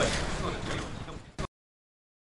Good.